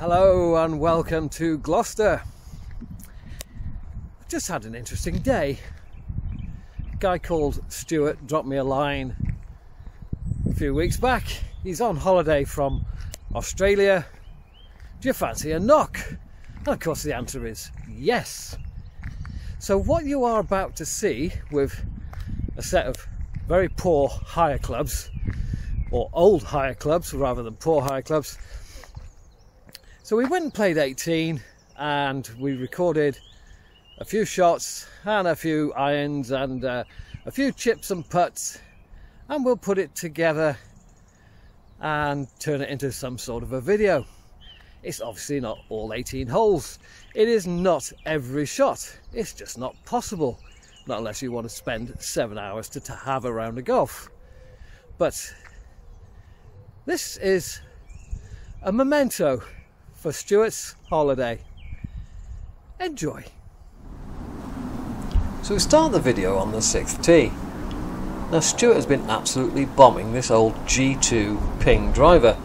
Hello and welcome to Gloucester. I've Just had an interesting day. A guy called Stuart dropped me a line a few weeks back. He's on holiday from Australia. Do you fancy a knock? And of course, the answer is yes. So, what you are about to see with a set of very poor hire clubs, or old hire clubs rather than poor hire clubs, so we went and played 18 and we recorded a few shots and a few irons and uh, a few chips and putts and we'll put it together and turn it into some sort of a video. It's obviously not all 18 holes. It is not every shot. It's just not possible. Not unless you want to spend seven hours to, to have a round of golf. But this is a memento for Stuart's holiday. Enjoy. So we start the video on the sixth tee. Now Stuart has been absolutely bombing this old G2 ping driver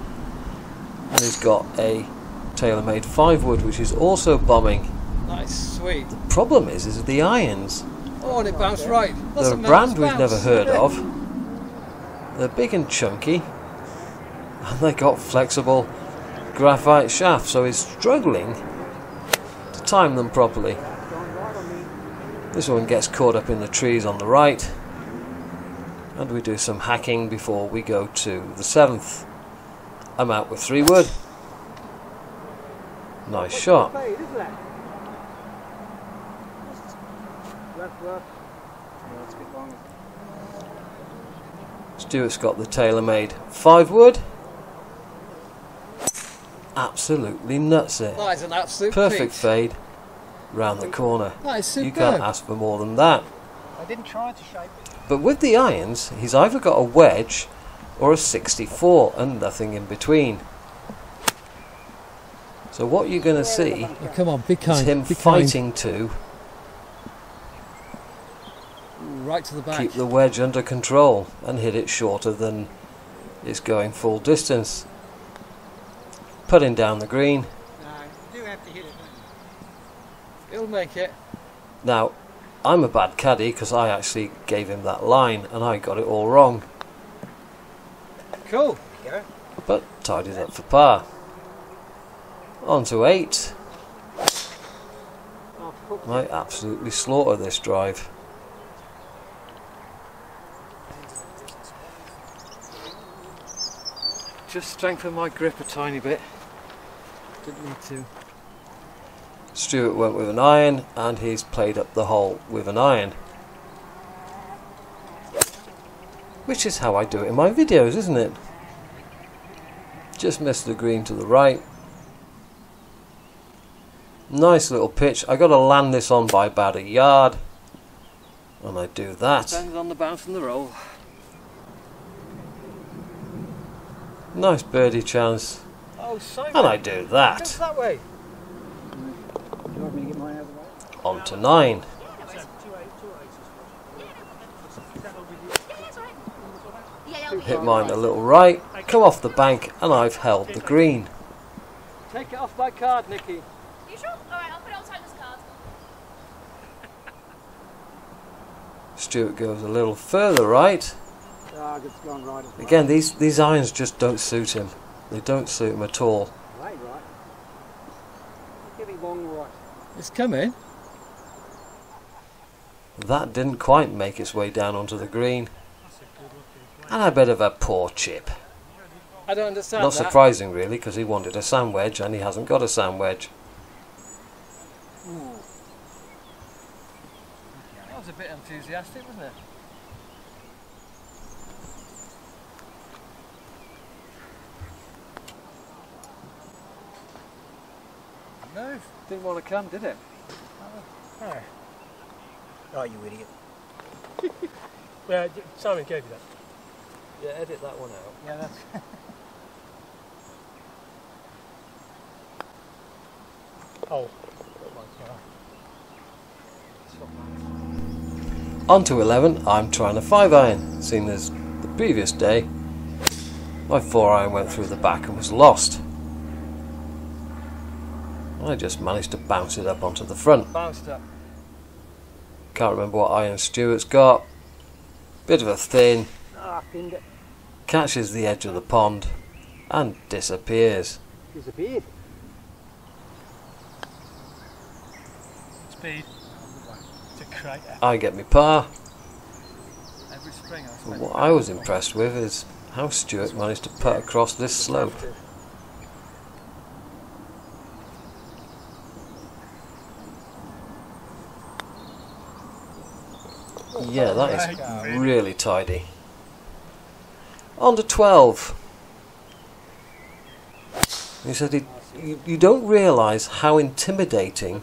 and he's got a TaylorMade 5 wood which is also bombing. Nice, sweet. The problem is, is the irons. Oh, and it bounced right. That's They're a brand we've never heard of. They're big and chunky and they got flexible graphite shaft, so he's struggling to time them properly. This one gets caught up in the trees on the right, and we do some hacking before we go to the seventh. I'm out with three wood. Nice shot. Stuart's got the TaylorMade five wood absolutely nuts it. That is an absolute Perfect fade round the corner. That is superb. You can't ask for more than that. I didn't try to shape it. But with the irons, he's either got a wedge or a 64 and nothing in between. So what you're going to see oh, come on, be kind, is him be fighting kind. to right to the back. keep the wedge under control and hit it shorter than it's going full distance putting down the green. No, you do have to hit it. He'll make it. Now, I'm a bad caddy because I actually gave him that line and I got it all wrong. Cool. But tidied it up for par. On to eight. I absolutely slaughter this drive. Just strengthen my grip a tiny bit. Didn't need to. Stuart went with an iron and he's played up the hole with an iron. Which is how I do it in my videos, isn't it? Just missed the green to the right. Nice little pitch. I got to land this on by about a yard. And I do that. Depends on the bounce and the roll. Nice birdie chance. Oh, Simon. And I do that. that way. Do you want me to get mine out way? On to nine. Hit mine a little right, come off the bank, and I've held the green. Take it off my card, Nicky. You sure? Alright, I'll put it on Tiger's card. Stuart goes a little further right. Ah, it's gone right. as well. Again, these, these irons just don't suit him. They don't suit him at all. Right, right. Getting long right. It's coming. That didn't quite make its way down onto the green. And a bit of a poor chip. I don't understand Not that. surprising really, because he wanted a sand wedge and he hasn't got a sand wedge. That was a bit enthusiastic, wasn't it? No, didn't want to come, did it? Oh. Oh, you idiot. Well, Simon gave you that. Yeah, edit that one out. Yeah, that's. Oh. On to 11, I'm trying a 5 iron, seeing as the previous day my 4 iron went through the back and was lost. I just managed to bounce it up onto the front. Bounced up. Can't remember what Iron Stuart's got. Bit of a thin, Ah, pinned it. catches the edge of the pond, and disappears. Disappeared. Speed. It's a crater. I get my par. Every spring I what I was impressed with is how Stewart managed to putt across this slope. Yeah, that is really tidy. On to 12. He said he, you, you don't realise how intimidating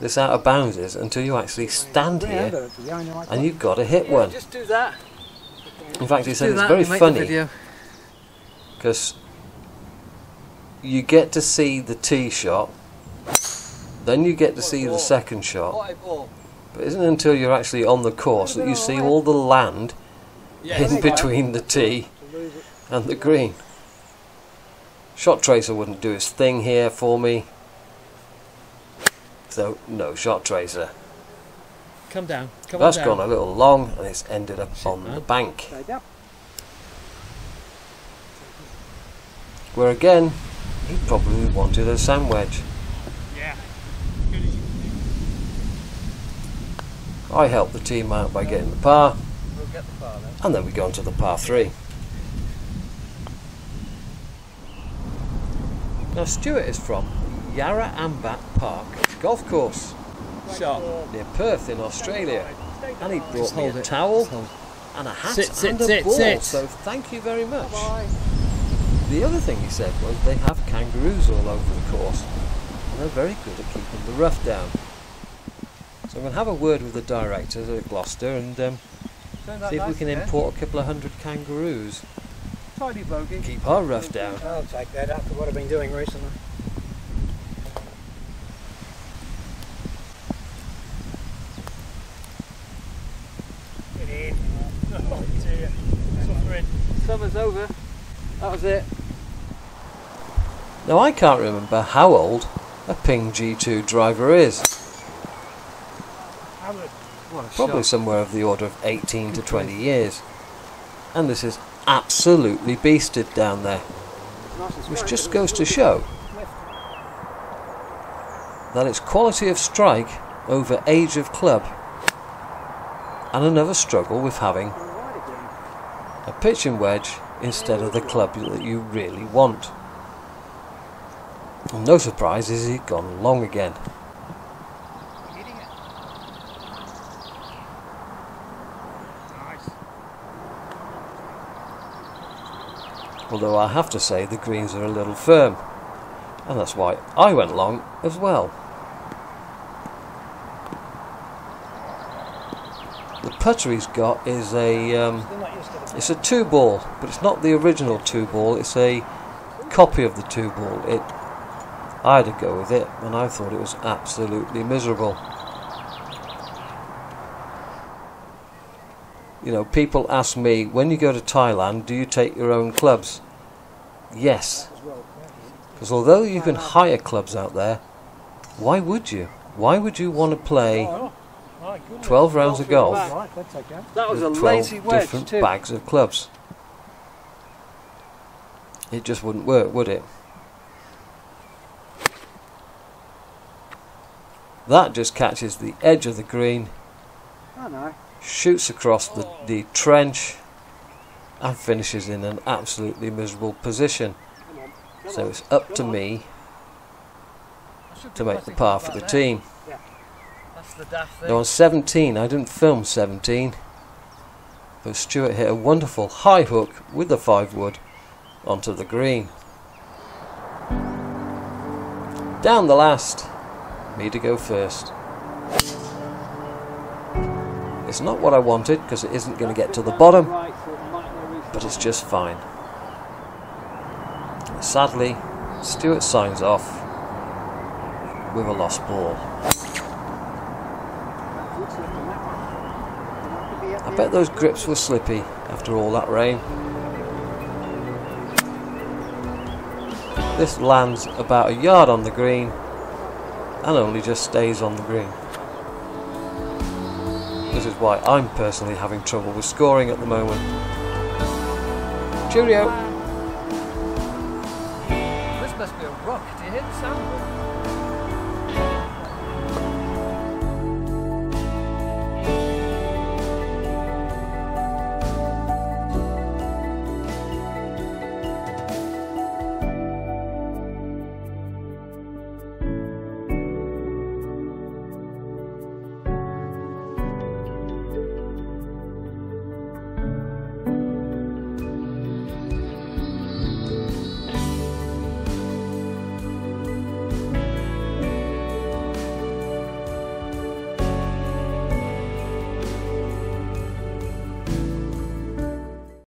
this out of bounds is until you actually stand here and you've got to hit one. Just do that. In fact, he said it's very and make the funny because you get to see the tee shot, then you get to see the second shot, What a ball. but it isn't until you're actually on the course that you see all the land in between the tee To lose it. and the green. Shot tracer wouldn't do his thing here for me, so no shot tracer. Come down. Come That's on down. gone a little long and it's ended up on the bank. Stay down. Where again, he probably wanted a sand wedge. Yeah. Good as you I helped the team out by getting the par, We'll get the par then. and then we go on to the par three. Now Stuart is from Yarrambat Park golf course Shot. near Perth in Australia, and he brought me a it. towel and a hat Sit, sit, and a sit, ball. sit. So thank you very much. Bye. The other thing he said was they have kangaroos all over the course, and they're very good at keeping the rough down. So I'm going to have a word with the directors at Gloucester and um, see if we can again. import a couple of hundred kangaroos. Tidy bogey. Keep our rough down. I'll take that after what I've been doing recently. Get in. Oh dear. Suffering. Summer's over. That was it. Now I can't remember how old a Ping G2 driver is. Howard. What a Probably shot. somewhere of the order of 18 to 20 years. And this is absolutely beasted down there, which just goes to show that it's quality of strike over age of club and another struggle with having left. Right again. a pitching wedge instead of the club that you really want. And no surprise is he'd gone long again. Hitting it. Nice. Although I have to say the greens are a little firm, and that's why I went long as well. The putter he's got is a um, it's a two ball, but it's not the original two ball. It's a copy of the two ball. It I had to go with it, and I thought it was absolutely miserable. You know, people ask me when you go to Thailand, do you take your own clubs? Yes, because although you can hire clubs out there, why would you? Why would you want to play Oh, My goodness. 12 rounds of golf right, that's okay. That was with a 12 lazy wedge different too. bags of clubs? It just wouldn't work, would it? That just catches the edge of the green, I know. Shoots across the, the trench, and finishes in an absolutely miserable position. So it's up to me to make the par for the team. Now on 17, I didn't film 17, but Stuart hit a wonderful high hook with the 5 wood onto the green. Down the last, me to go first. It's not what I wanted because it isn't going to get to the bottom, but it's just fine. Sadly, Stuart signs off with a lost ball. I bet those grips were slippy after all that rain. This lands about a yard on the green and only just stays on the green. This is why I'm personally having trouble with scoring at the moment. Cheerio! This must be a rock. Do you hear the sound?